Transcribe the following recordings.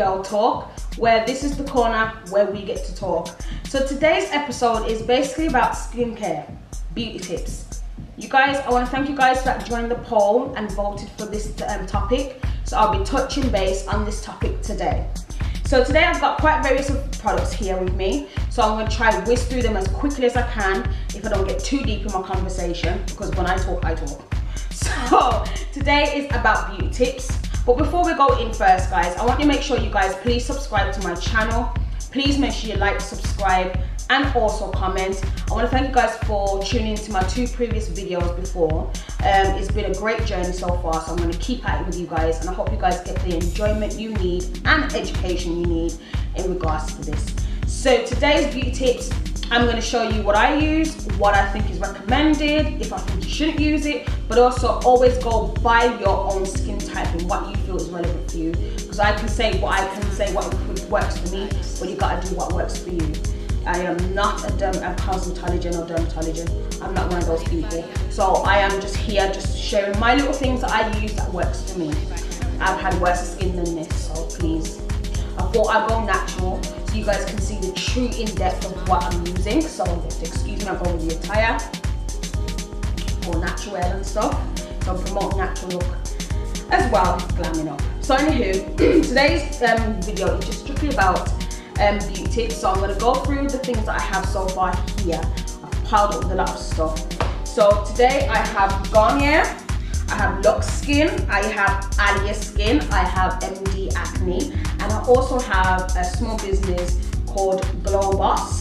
Girl Talk, where this is the corner where we get to talk. So today's episode is basically about skincare, beauty tips. You guys, I want to thank you guys that joined the poll and voted for this um, topic. So I'll be touching base on this topic today. So today I've got quite various products here with me. So I'm gonna try and whiz through them as quickly as I can if I don't get too deep in my conversation because when I talk, I talk. So today is about beauty tips. But before we go in first, guys, I want you to make sure you guys please subscribe to my channel. Please make sure you like, subscribe, and also comment. I want to thank you guys for tuning into my two previous videos before. Um, it's been a great journey so far, so I'm going to keep at it with you guys, and I hope you guys get the enjoyment you need and education you need in regards to this. So today's beauty tips I'm going to show you what I use, what I think is recommended, if I think you shouldn't use it, but also always go by your own skin type and what you feel is relevant for you. Because I can say what I can say what works for me, but you gotta do what works for you. I am not a, derm a cosmetologist or dermatologist. I'm not one of those people. So I am just here just sharing my little things that I use that works for me. I've had worse skin than this, so please. I thought I'd go natural so you guys can see the true in-depth of what I'm using. So excuse me, I'm going with the attire or natural and stuff. So I'm promoting natural look as well as glamming up. So anywho, today's um, video is just strictly about um, beauty. So I'm gonna go through the things that I have so far here. I've piled up with a lot of stuff. So today I have Garnier, I have Lux Skin, I have Alya Skin, I have MD Acne, and I also have a small business called Glow Boss.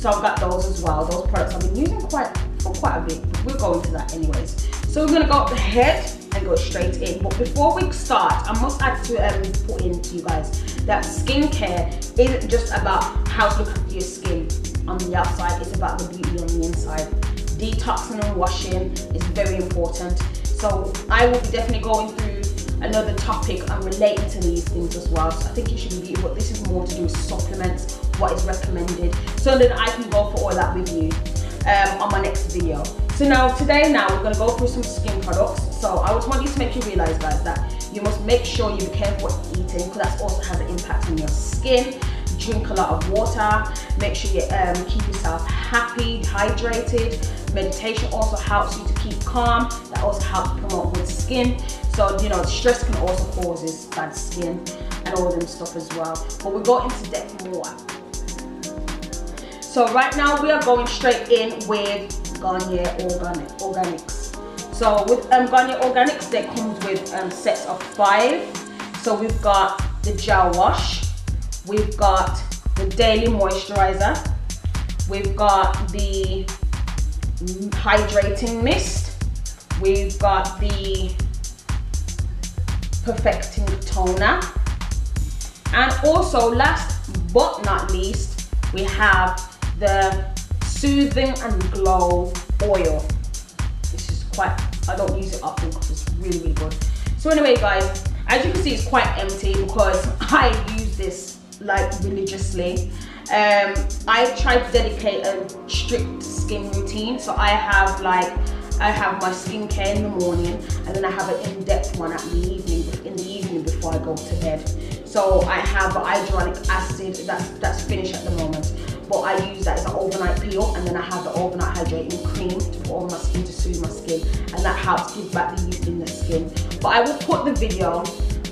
So I've got those as well. Those products I've been using quite for quite a bit, we'll go into that anyways. So we're gonna go up the head and go straight in. But before we start, I must add to um, put in to you guys that skincare isn't just about how to look after your skin on the outside, it's about the beauty on the inside. Detoxing and washing is very important. So I will be definitely going through another topic and relating to these things as well. So I think it should be but this is more to do with supplements, what is recommended, so that I can go for all that with you um, on my next video. So now today now we're gonna go through some skin products. So I just want you to make you realize guys that you must make sure you be careful what you're eating because that also has an impact on your skin. Drink a lot of water, make sure you um, keep yourself happy, hydrated. Meditation also helps you to keep calm. That also helps promote good skin. So, you know, stress can also cause bad skin and all them stuff as well. But we go into depth more. So right now we are going straight in with Garnier Organic, Organics. So with um, Garnier Organics, they comes with um, sets of five. So we've got the gel wash, we've got the daily moisturizer, we've got the hydrating mist, we've got the perfecting toner, and also last but not least, we have the soothing and glow oil. This is quite, I don't use it often because it's really, really good. So anyway guys, as you can see it's quite empty because I use this like religiously. Um, I try to dedicate a strict skin routine. So I have like, I have my skincare in the morning and then I have an in-depth one at the evening, in the evening before I go to bed. So I have hyaluronic acid that's, that's finished at the moment but I use that as an overnight peel and then I have the overnight hydrating cream to put on my skin to soothe my skin and that helps give back the youth in the skin. But I will put the video,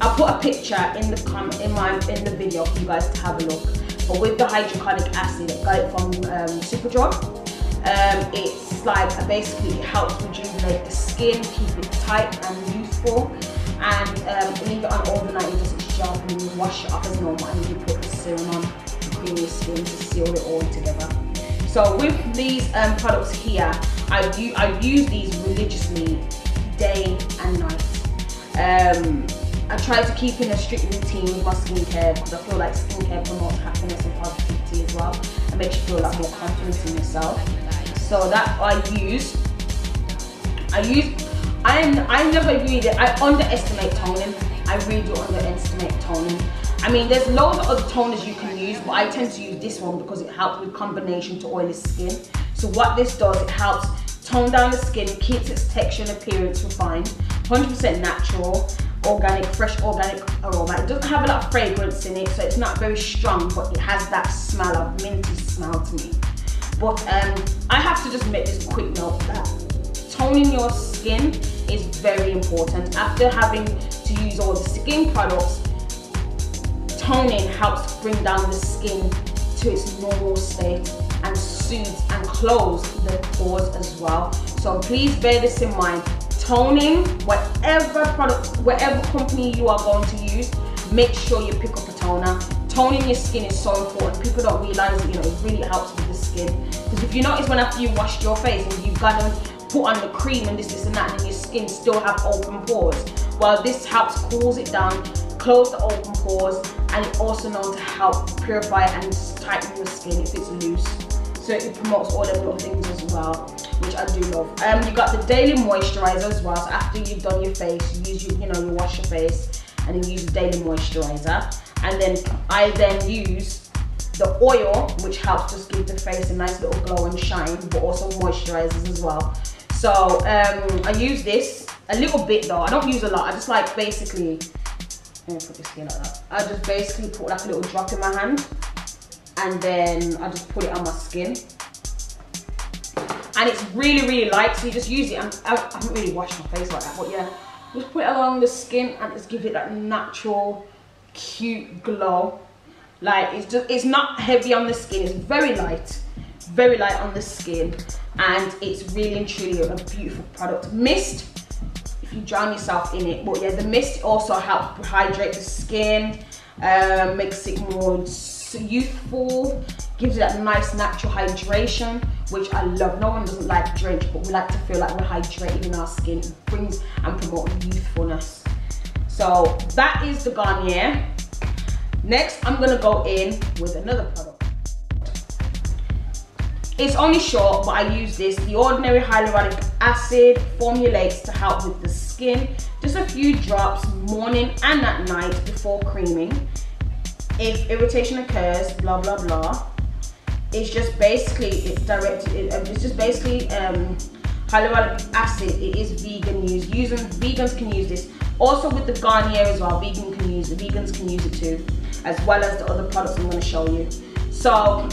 I'll put a picture in the comment in my in the video for you guys to have a look. But with the hyaluronic acid, I got it from um, Superdrug. Um, it's like basically it helps rejuvenate the skin, keep it tight and youthful and um, leave it on overnight, it doesn't gel and you wash it up as normal and you put the serum on in your skin to seal it all together. So with these um, products here, I, do, I use these religiously day and night. I try to keep in a strict routine with my skincare because I feel like skincare promotes happiness and positivity as well and makes you feel like more confident in yourself. So that I use, I use, I am, I never really, I underestimate toning. I really do underestimate toning. I mean, there's loads of other toners you can use, but I tend to use this one because it helps with combination to oily skin. So what this does, it helps tone down the skin, keeps its texture and appearance refined, 100% natural, organic, fresh organic aroma. It doesn't have a lot of fragrance in it, so it's not very strong, but it has that smell of minty smell to me. But um, I have to just make this quick note that toning your skin is very important. After having to use all the skin products, toning helps bring down the skin to its normal state and soothes and close the pores as well. So please bear this in mind. Toning, whatever product, whatever company you are going to use, make sure you pick up a toner. Toning your skin is so important. People don't realize you know, it really helps with the skin. Because if you notice when after you washed your face and you've got to put on the cream and this, this and that, and your skin still have open pores, well, this helps cools it down, close the open pores, and it's also known to help purify and tighten your skin if it's loose. So it promotes all them little things as well, which I do love. Um, you got the daily moisturizer as well. So after you've done your face, you use your, you know, you wash your face and then use the daily moisturizer. And then I then use the oil, which helps just give the face a nice little glow and shine, but also moisturizes as well. So um, I use this a little bit though. I don't use a lot. I just like basically let me put this here like that. I just basically put like a little drop in my hand and then I just put it on my skin. And it's really, really light, so you just use it. I'm, I, haven't really washed my face like that, but yeah. Just put it along the skin and just give it that natural, cute glow. Like, it's just, it's not heavy on the skin, it's very light. Very light on the skin. And it's really and truly a beautiful product. Mist if you drown yourself in it. But yeah, the mist also helps hydrate the skin, uh, makes it more youthful, gives it that nice natural hydration, which I love. No one doesn't like drench, but we like to feel like we're hydrated in our skin. It brings and promotes youthfulness. So that is the Garnier. Next, I'm gonna go in with another product. It's only short, but I use this. The Ordinary Hyaluronic Acid formulates to help with the skin. Just a few drops morning and at night before creaming. If irritation occurs, blah, blah, blah. It's just basically, it's directed, um, it's just basically um, hyaluronic acid. It is vegan use. Using, vegans can use this. Also with the Garnier as well, vegan can use. Vegans can use it too, as well as the other products I'm gonna show you. So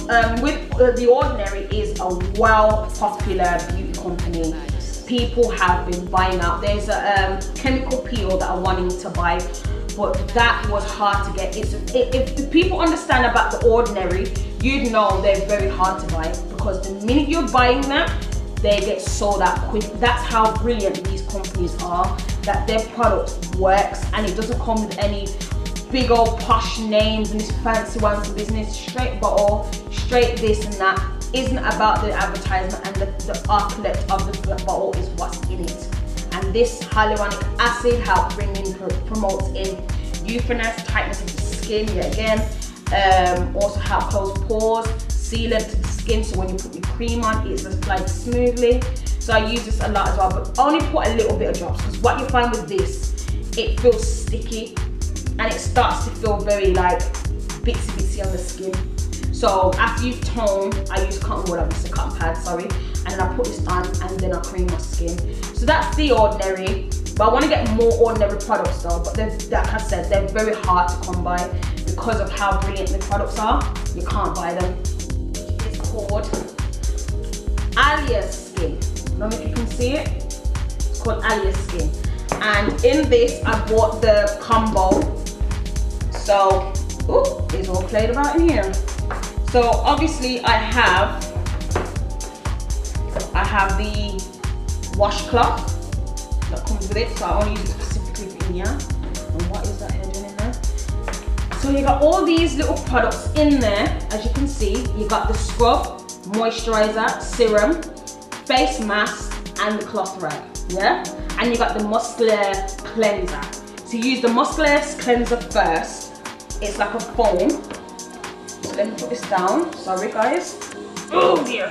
um, with uh, The Ordinary is a well popular beauty company. People have been buying out. There's a um, chemical peel that I'm wanting to buy, but that was hard to get. It's, if the people understand about The Ordinary, you'd know they're very hard to buy because the minute you're buying them, they get sold out quick. That's how brilliant these companies are, that their product works and it doesn't come with any big old posh names and this fancy ones for business, straight bottle, straight this and that, isn't about the advertisement and the, the of the bottle is what's in it. This hyaluronic acid helps bring in, promotes in youthfulness, tightness of the skin yet again, um, also help close pores, sealant to the skin so when you put your cream on it just glides smoothly. So I use this a lot as well, but only put a little bit of drops because what you find with this, it feels sticky and it starts to feel very like bitsy bitsy on the skin. So after you've toned, I use cotton wool, obviously cotton pad, sorry, and I put this on and then I cream my skin. So that's the ordinary, but I want to get more ordinary products though, but like I said, they're very hard to come by because of how brilliant the products are. You can't buy them. It's called Alya Skin. I don't know if you can see it. It's called Alya Skin. And in this, I bought the combo so, ooh, it's all played about in here. So obviously I have, have the washcloth that comes with it. So I only use it specifically for in here. And what is that here doing in there? So you got all these little products in there. As you can see, you got the scrub, moisturizer, serum, face mask, and the cloth rag, yeah? And you got the micellar cleanser. So use the micellar cleanser first it's like a foam. So let me put this down. Sorry guys. Oh dear.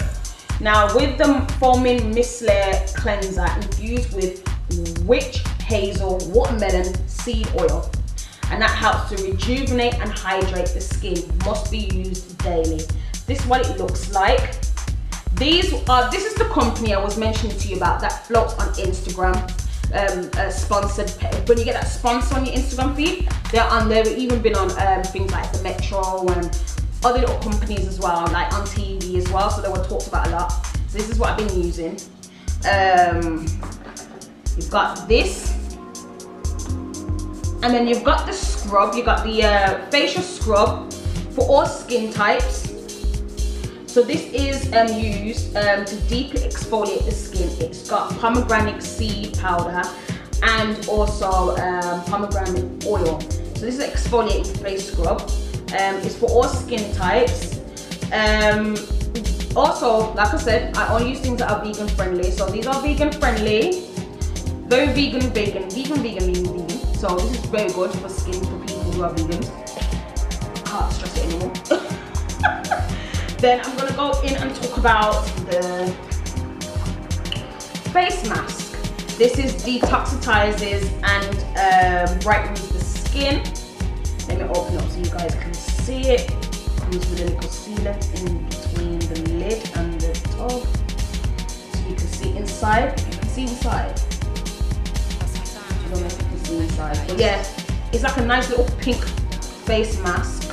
Now with the foaming micellar cleanser infused with witch hazel watermelon seed oil and that helps to rejuvenate and hydrate the skin. Must be used daily. This is what it looks like. These are, this is the company I was mentioning to you about that floats on Instagram. um, uh, sponsored. When you get that sponsor on your Instagram feed, they're on. They've even been on um, things like the Metro and other little companies as well, like on TV as well. So they were talked about a lot. So this is what I've been using. Um, you've got this, and then you've got the scrub. You've got the uh, facial scrub for all skin types. So this is um, used um, to deeply exfoliate the skin. It's got pomegranate seed powder and also um, pomegranate oil. So this is exfoliating face scrub. Um, it's for all skin types. Um, also, like I said, I only use things that are vegan friendly. So these are vegan friendly. Very vegan, vegan, vegan, vegan, vegan, vegan. So this is very good for skin for people who are vegans. Can't stress it anymore. Then I'm gonna go in and talk about the face mask. This is detoxitizes and um, brightens the skin. Let me open up so you guys can see it. Comes with a little sealant in between the lid and the top. So you can see inside. You can see inside. I don't know if you can see inside. But yeah, it's like a nice little pink face mask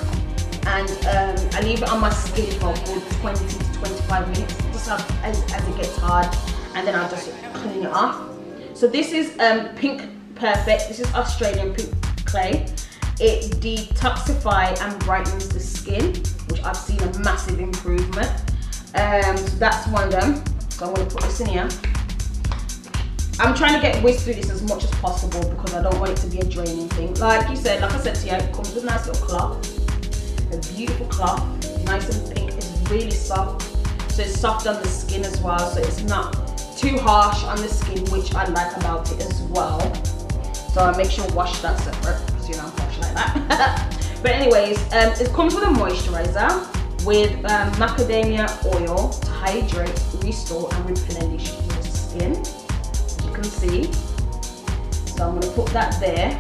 and um, I leave it on my skin for a good 20 to 25 minutes just as, as, it gets hard and then I'll just clean it off. So this is um, Pink Perfect, this is Australian pink clay. It detoxifies and brightens the skin, which I've seen a massive improvement. Um, so that's one of them. So I'm gonna put this in here. I'm trying to get whisked through this as much as possible because I don't want it to be a draining thing. Like you said, like I said to you, it comes with a nice little cloth a beautiful cloth, nice and pink. It's really soft. So it's soft on the skin as well. So it's not too harsh on the skin, which I like about it as well. So I make sure to wash that separate because you know but anyways, um, it comes with a moisturizer with um, macadamia oil to hydrate, restore and replenish your skin. As you can see. So I'm gonna put that there.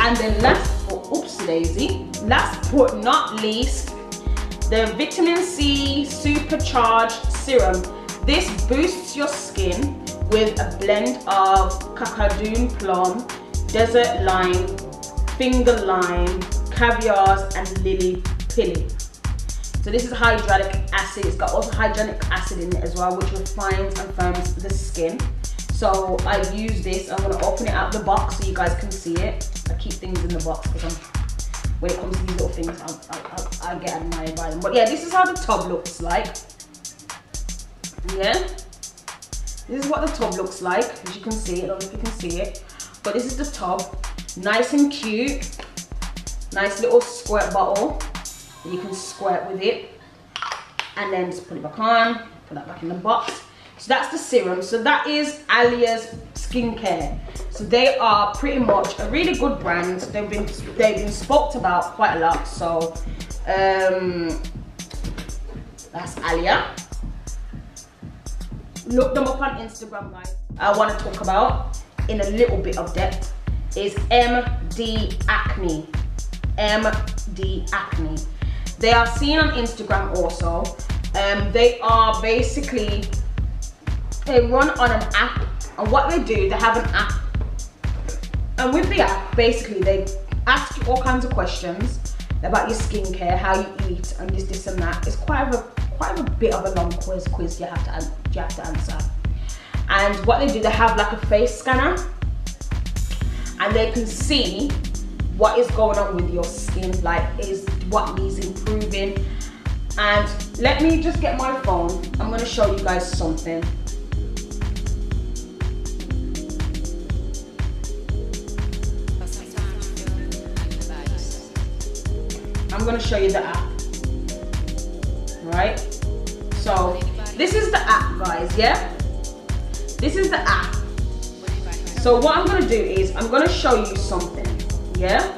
And then last, oh, oopsie daisy, last but not least, the vitamin C supercharged serum. This boosts your skin with a blend of Kakadu plum, desert lime, finger lime, caviars, and lily pilly. So this is hyaluronic acid. It's got also hyaluronic acid in it as well, which refines and firms the skin. So I use this. I'm gonna open it out the box so you guys can see it. I keep things in the box because when it comes to these little things, I, I, I, I get admired by them. But yeah, this is how the tub looks like. Yeah. This is what the tub looks like. As you can see, I don't know if you can see it. But this is the tub. Nice and cute. Nice little squirt bottle. You can squirt with it. And then just put it back on. Put that back in the box. So that's the serum. So that is Alya's skincare. So they are pretty much a really good brand. They've been they've been spoke about quite a lot. So um, that's Alya. Look them up on Instagram, guys. I want to talk about in a little bit of depth is MD Acne. MD Acne. They are seen on Instagram also. Um, they are basically they run on an app. And what they do they have an app. And with the app basically they ask you all kinds of questions about your skincare how you eat and this this and that. It's quite a quite a bit of a long quiz quiz you have to you have to answer. And what they do they have like a face scanner. And they can see what is going on with your skin like is what needs improving and let me just get my phone i'm going to show you guys something I'm gonna show you the app. Right? So this is the app, guys, yeah? This is the app. So what I'm gonna do is I'm gonna show you something, yeah?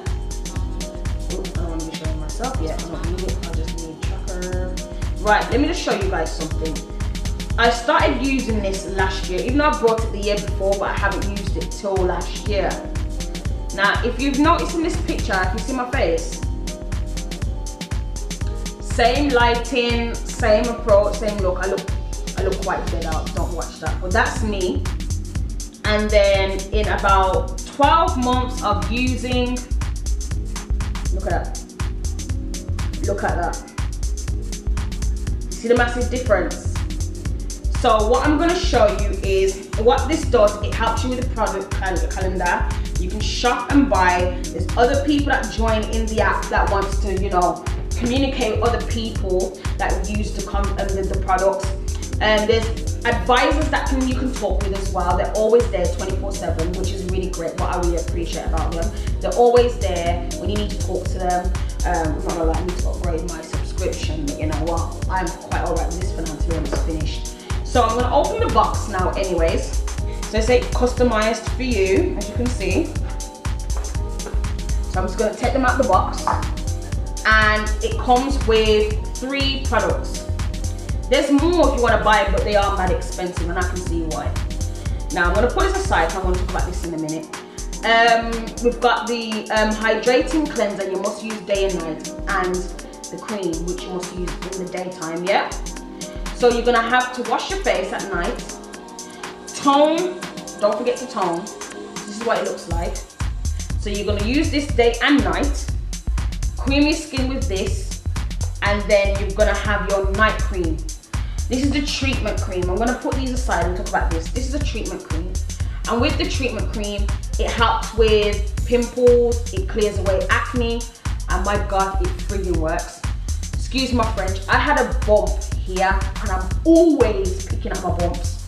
Oops, I want to be showing myself. I don't need it. I just need. Right, let me just show you guys something. I started using this last year, even though I bought it the year before, but I haven't used it till last year. Now, if you've noticed in this picture, if you see my face, same lighting, same approach, same look. I look, I look quite dead out. Don't watch that. But that's me. And then in about 12 months of using, look at that. Look at that. See the massive difference? So what I'm gonna show you is what this does, it helps you with the product calendar. You can shop and buy. There's other people that join in the app that wants to, you know, communicate with other people that use the, um, the, products. And there's advisors that can you can talk with as well. They're always there 24/7, which is great. What I really appreciate about them, they're always there when you need to talk to them. Um, I'm gonna I need to upgrade my subscription, you know what? I'm quite alright with this for now. To be honest, finished. So I'm gonna open the box now, anyways. So like customized for you, as you can see. So I'm just gonna take them out the box, and it comes with three products. There's more if you want to buy it, but they are mad expensive, and I can see why. Now I'm gonna put this aside. I'm gonna talk about this in a minute. Um, we've got the um, hydrating cleanser you must use day and night, and the cream which you must use in the daytime. Yeah. So you're gonna have to wash your face at night. Tone. Don't forget to tone. This is what it looks like. So you're gonna use this day and night. Cream your skin with this, and then you're gonna have your night cream. This is the treatment cream. I'm gonna put these aside and talk about this. This is a treatment cream. And with the treatment cream, it helps with pimples, it clears away acne, and my God, it freaking works. Excuse my French, I had a bump here, and I'm always picking up my bumps.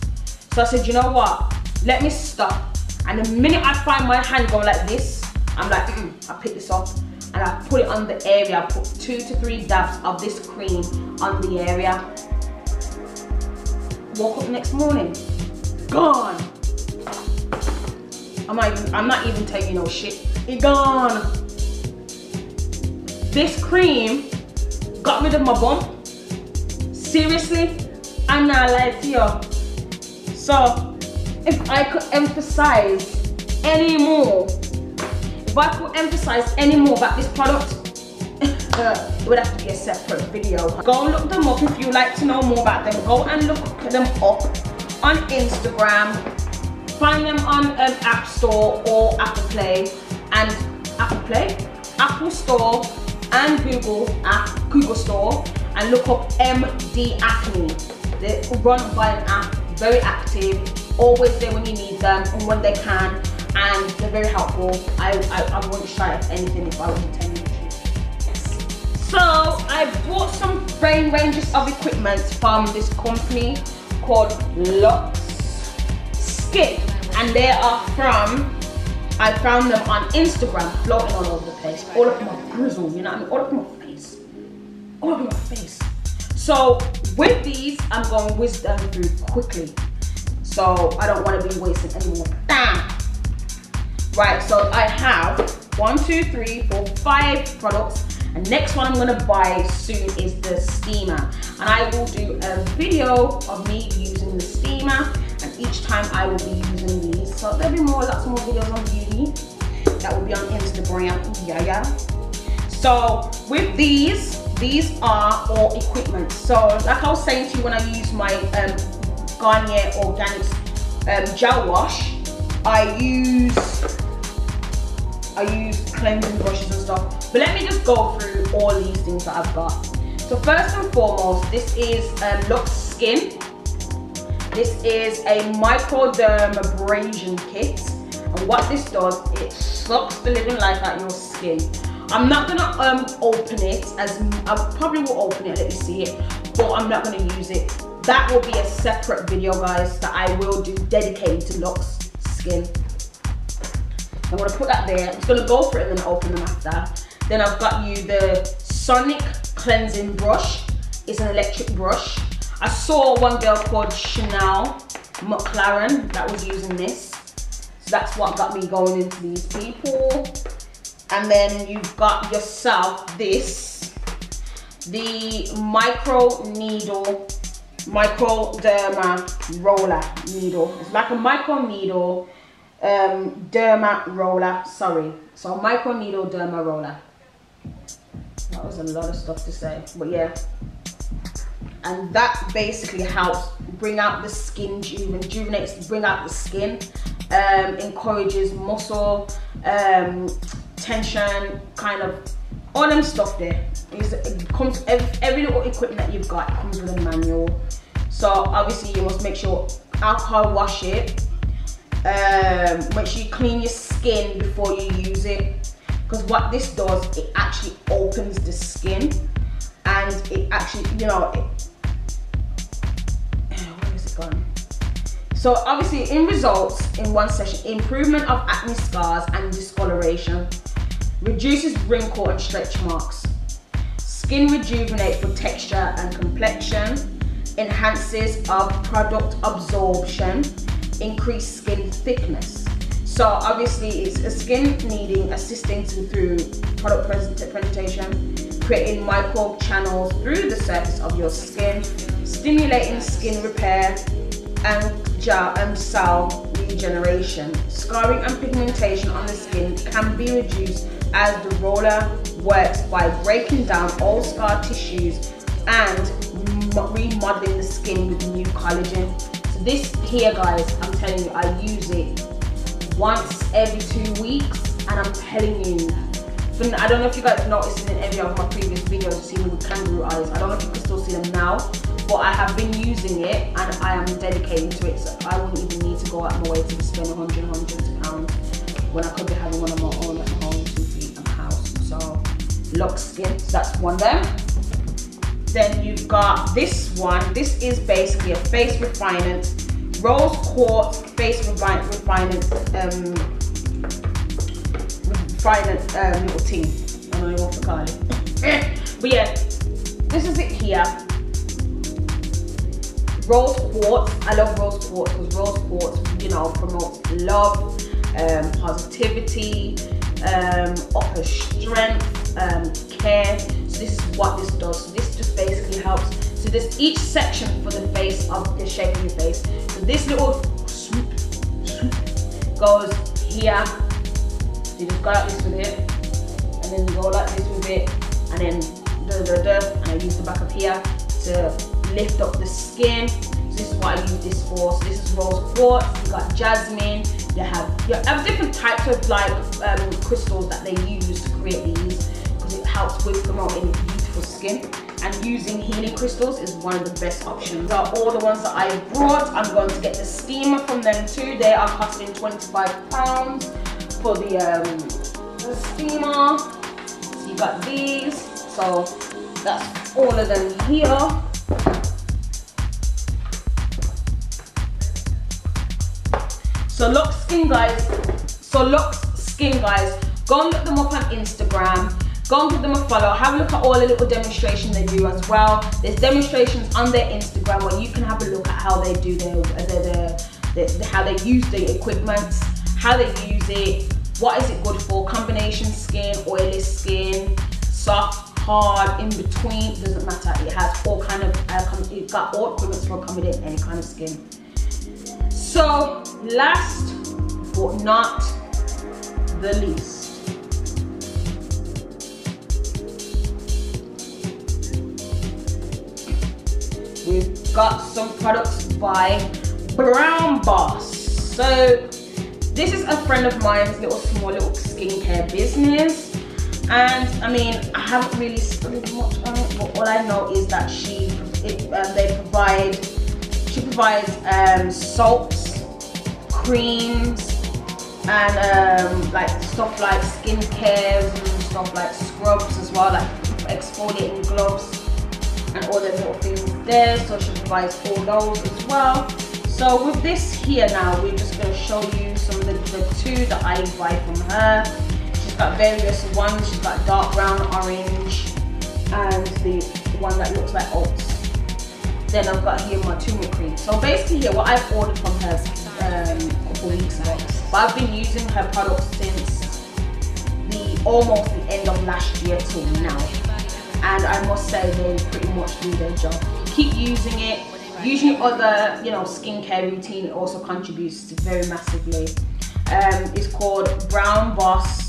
So I said, you know what? Let me stop. And the minute I find my hand going like this, I'm like, mm, I pick this up and I put it on the area. I put two to three dabs of this cream on the area woke up next morning, gone. I'm not even, I'm not even telling you no shit. It gone. This cream got rid of my bump. Seriously, I'm not lying to you. So, if I could emphasize any more, if I could emphasize any more about this product, it would have to be a separate video. Go look them up if you like to know more about them. Go and look them up on Instagram. Find them on an App Store or Apple Play and Apple Play, Apple Store and Google app, Google Store and look up MD Acne. They're run by an app, very active, always there when you need them and when they can and they're very helpful. I, I, I wouldn't shy at anything if I was tell you so I bought some brain ranges of equipment from this company called Lux Skin. And they are from, I found them on Instagram floating all over the place. All over my grizzle, you know what I mean? All over my face. All over my face. So with these, I'm going to whiz them through quickly. So I don't want to be wasting any more time. Right, so I have one, two, three, four, five products and next one I'm gonna buy soon is the steamer. And I will do a video of me using the steamer and each time I will be using these. So there'll be more, lots more videos on beauty that will be on Instagram, yeah, yeah. So with these, these are all equipment. So like I was saying to you when I use my um, Garnier Organics um, gel wash, I use I use cleansing brushes and stuff. But let me just go through all these things that I've got. So first and foremost, this is um, Lux Skin. This is a microdermabrasion kit. And what this does, it sucks the living life out of your skin. I'm not gonna um, open it as I probably will open it, let you see it, but I'm not gonna use it. That will be a separate video, guys, that I will do dedicated to Lux Skin. I'm gonna put that there. I'm just gonna go for it and then open them after. Then I've got you the Sonic Cleansing Brush. It's an electric brush. I saw one girl called Chanel McLaren that was using this. So that's what got me going into these people. And then you've got yourself this, the micro needle, microderma roller needle. It's like a micro needle um, derma roller, sorry. So micro needle derma roller. That was a lot of stuff to say, but yeah. And that basically helps bring out the skin, rejuvenates, bring out the skin. um, encourages muscle um, tension, kind of all them stuff there. Is it comes every, every little equipment that you've got comes with a manual. So obviously you must make sure alcohol wash it. Um, make sure you clean your skin before you use it. Because what this does, it actually opens the skin and it actually, you know, it, where is it gone? So obviously in results in one session, improvement of acne scars and discoloration, reduces wrinkle and stretch marks, skin rejuvenate for texture and complexion, enhances of product absorption, increase skin thickness. So obviously it's a skin needing assisting through product presentation, creating micro channels through the surface of your skin, stimulating skin repair and gel and cell regeneration. Scarring and pigmentation on the skin can be reduced as the roller works by breaking down old scar tissues and remodeling the skin with new collagen. This here guys, I'm telling you, I use it once every two weeks and I'm telling you, I don't know if you guys noticed in any of my previous videos, see me with kangaroo eyes. I don't know if you can still see them now, but I have been using it and I am dedicated to it. So I wouldn't even need to go out of my way to spend 100, hundreds of pounds when I could be having one of my own at home, feet in the house. So Lux Skin, that's one there. Then you've got this one. This is basically a face refinement, rose quartz face refinement, um, refinement um, little thing. I don't know what to call it. but yeah, this is it here. Rose quartz. I love rose quartz because rose quartz, you know, promotes love, um, positivity, um, upper strength, um, care. This is what this does. So this just basically helps. So there's each section for the face of the shape of your face. So this little swoop, goes here. So you just go like this with it, and then you go like this with it, and then da da da, and I use the back of here to lift up the skin. So this is what I use this for. So this is rose quartz. You got jasmine. You have you have different types of like um, crystals that they use to create these helps with promoting beautiful skin. And using healing crystals is one of the best options. Are all the ones that I brought. I'm going to get the steamer from them too. They are costing 25 pounds for the um, the steamer. So you got these. So that's all of them here. So Lux Skin guys, so Lux Skin guys, go and look them up on Instagram. Go and give them a follow. Have a look at all the little demonstrations they do as well. There's demonstrations on their Instagram where you can have a look at how they do their, their, their, their how they use the equipment, how they use it, what is it good for, combination skin, oily skin, soft, hard, in between, doesn't matter. It has all kind of, uh, it got all equipment for accommodating any kind of skin. So last but not the least, we've got some products by Brown Boss. So this is a friend of mine's little small little skincare business. And I mean, I haven't really studied much on it, but all I know is that she, it, um, they provide, she provides um, soaps, creams, and um, like stuff like skincare and stuff like scrubs as well, like exfoliating gloves and all those little things there. So she provides all those as well. So with this here now, we're just going to show you some of the, the two that I buy from her. She's got various ones. She's got dark brown, orange, and the one that looks like oats. Then I've got here my turmeric cream. So basically here, what I've ordered from her um, a couple weeks ago. But I've been using her products since the almost the end of last year till now. And I must say they pretty much do their job. Keep using it. Using other, you know, skincare routine also contributes very massively. Um, it's called Brown Boss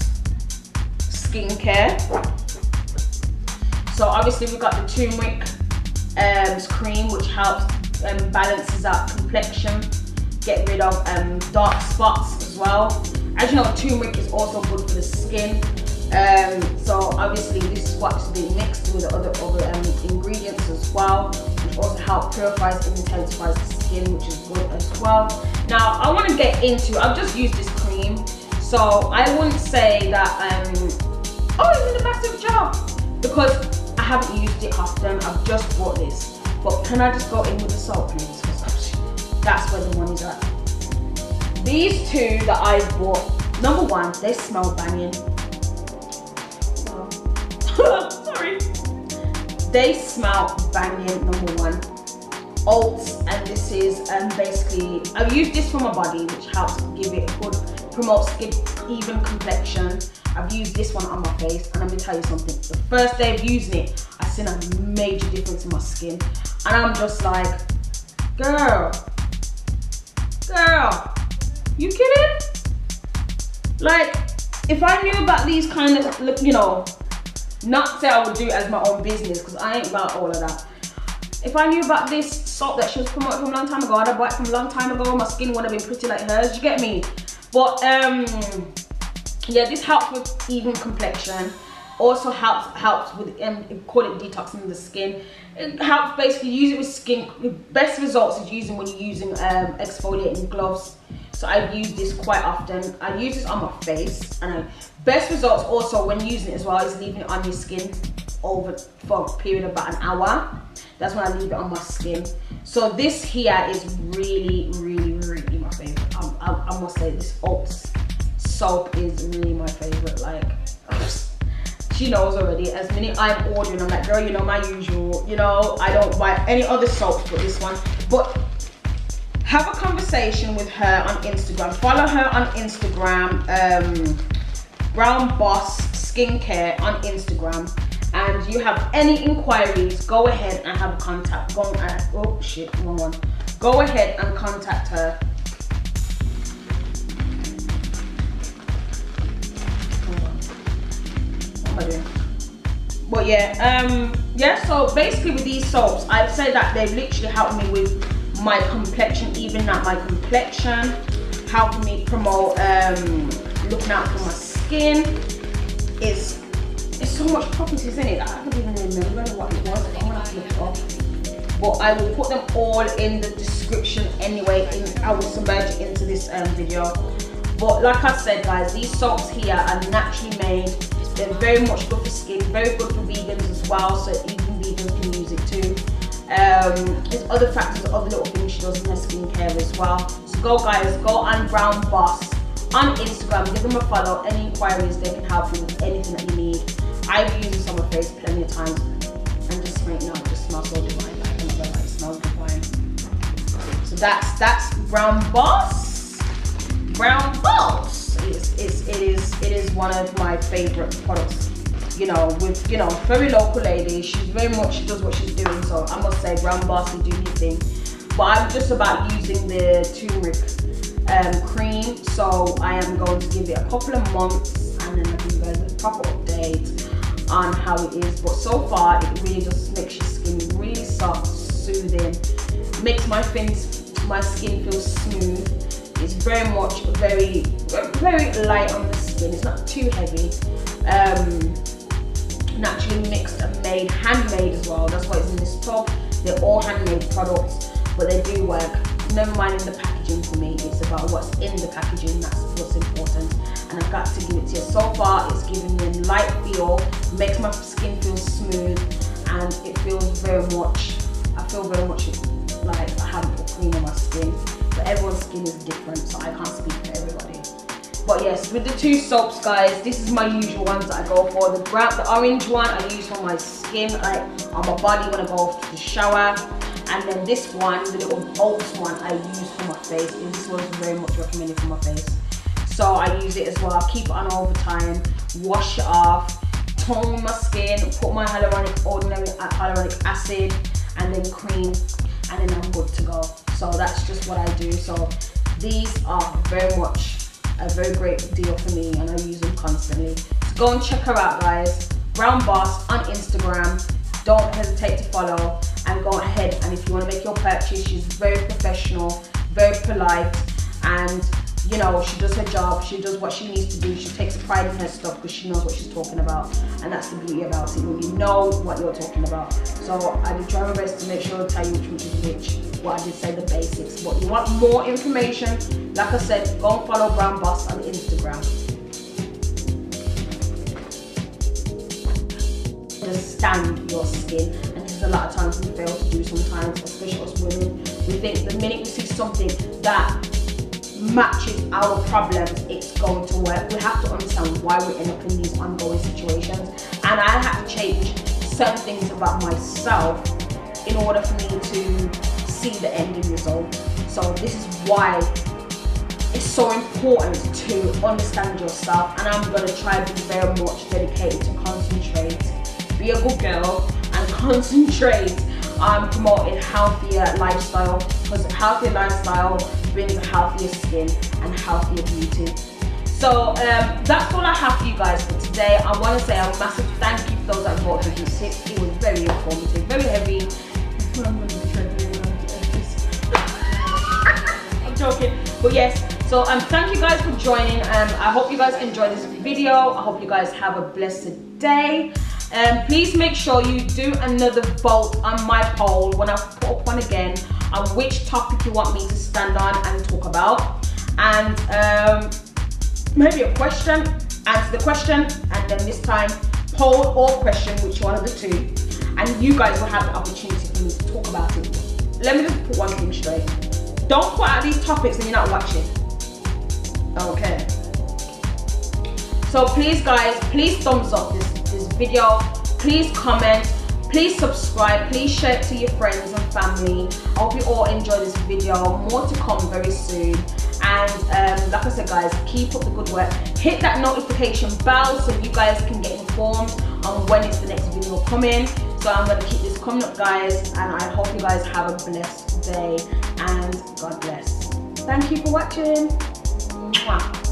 Skincare. So obviously we've got the turmeric um, cream which helps um, balances out complexion get rid of um, dark spots as well. As you know, turmeric is also good for the skin. Um, so obviously this is what's being mixed with the other, other um, ingredients as well, also help purifies and intensifies the skin, which is good as well. Now I want to get into, I've just used this cream, so I wouldn't say that, um, oh it's in a massive jar, because I haven't used it often, I've just bought this. But can I just go in with the soap please? Because that's where the money's at. These two that I bought, number one, they smell banging. Sorry. They smell banging, number one. Oats, and this is um, basically, I've used this for my body, which helps give it a good, promotes skin even complexion. I've used this one on my face, and I'm gonna tell you something. The first day of using it, I seen a major difference in my skin, and I'm just like, girl, girl, you kidding? Like, if I knew about these kind of, you know, not say I would do it as my own business, because I ain't about all of that. If I knew about this soap that she was promoting from a long time ago, I'd have bought it from a long time ago. My skin would have been pretty like hers. You get me? But um, yeah, this helps with even complexion. Also helps helps with um, call it detoxing the skin. It helps basically use it with skin. The best results is using when you're using um, exfoliating gloves. So I use this quite often. I use this on my face and I, best results also when using it as well is leaving it on your skin over for a period of about an hour. That's when I leave it on my skin. So this here is really, really, really my favorite. I, I, I must say this Oats soap is really my favorite. Like, she knows already. As many I'm ordering, I'm like, girl, you know my usual. You know, I don't buy any other soaps but this one. But have a conversation with her on Instagram. Follow her on Instagram, um, Brown Boss Skincare on Instagram. And you have any inquiries, go ahead and have a contact. Go uh, oh shit, wrong one. Go ahead and contact her. What am I doing? But yeah, um, yeah. So basically, with these soaps, I'd say that they've literally helped me with my complexion, even out my complexion, helping me promote um, looking out for my skin. It's it's so much properties in it. I don't even remember what it was. I'm gonna look up. But I will put them all in the description anyway. In, I will submerge into this um, video. But like I said, guys, these soaps here are naturally made. They're very much good for skin, very good for vegans as well. So even vegans can use it too. Um, there's other factors, other little things she does in her skincare as well. So go guys, go on Brown Boss on Instagram, give them a follow. Any inquiries, they can help you with anything that you need. I've used this on my face plenty of times and just right now it just smells so divine. Like, it smells divine. So that's that's Brown Boss. Brown Boss. It is, it's, it is it is one of my favorite products you know, with, you know, very local lady. She's very much, she does what she's doing. So I must say, Brown Boss, you do your thing. But I'm just about using the turmeric um, cream. So I am going to give it a couple of months and then I'll give you guys a proper update on how it is. But so far, it really just makes your skin really soft, soothing, makes my fins, my skin feel smooth. It's very much very, very light on the skin. It's not too heavy. Um, naturally mixed and made, handmade as well. That's why it's in this tub. They're all handmade products, but they do work. Never mind the packaging for me. It's about what's in the packaging. That's what's important. And I've got to give it to you. So far, it's giving me a light feel, makes my skin feel smooth, and it feels very much. I feel very much like I haven't put cream on my skin. But everyone's skin is different, so I can't speak for everybody. But yes, with the two soaps, guys, this is my usual ones that I go for. The brown, the orange one I use for my skin, like on my body when I go off to the shower. And then this one, the little oats one, I use for my face. This one's very much recommended for my face. So I use it as well. Keep it on all the time. Wash it off. Tone my skin. Put my hyaluronic, ordinary hyaluronic acid, and then cream, and then I'm good to go. So that's just what I do. So these are very much a very great deal for me and I use them constantly. So go and check her out guys. Brown Boss on Instagram. Don't hesitate to follow and if you want to make your purchase, she's very professional, very polite, and you know, she does her job, she does what she needs to do, she takes pride in her stuff because she knows what she's talking about. And that's the beauty about it, when you know what you're talking about. So I did try my best to make sure I tell you which is which. What I did say the basics. But you want more information, like I said, go and follow Brown Boss on Instagram. Understand your skin, a lot of times we fail to do sometimes, especially us women. We think the minute we see something that matches our problems, it's going to work. We have to understand why we end up in these ongoing situations. And I have to change certain things about myself in order for me to see the ending result. So this is why it's so important to understand yourself and I'm gonna try to be very much dedicated to concentrate, be a good girl concentrate on promoting healthier lifestyle because a healthier lifestyle brings a healthier skin and healthier beauty. So um, that's all I have for you guys for today. I want to say a massive thank you for those that voted for six. It was very informative, very heavy. I'm joking, but yes. So um, thank you guys for joining. Um, I hope you guys enjoyed this video. I hope you guys have a blessed day. Um, please make sure you do another vote on my poll when I put up one again on which topic you want me to stand on and talk about. And um, maybe a question, answer the question, and then this time poll or question, which one of the two. And you guys will have the opportunity for me to talk about it. Let me just put one thing straight. Don't put out these topics and you're not watching. Okay. So please guys, please thumbs up this, video. Please comment, please subscribe, please share it to your friends and family. I hope you all enjoy this video. More to come very soon. And um, like I said guys, keep up the good work. Hit that notification bell so you guys can get informed on when is the next video coming. So I'm gonna keep this coming up guys and I hope you guys have a blessed day and God bless. Thank you for watching. Mwah.